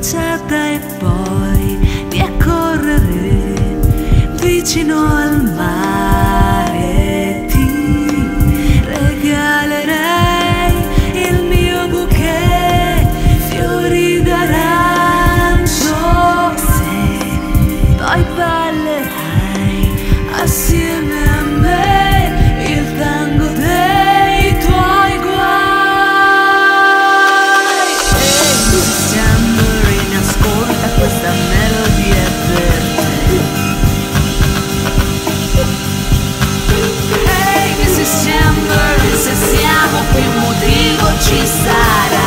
incrociata e poi di accorrere vicino sempre un motivo ci sarà.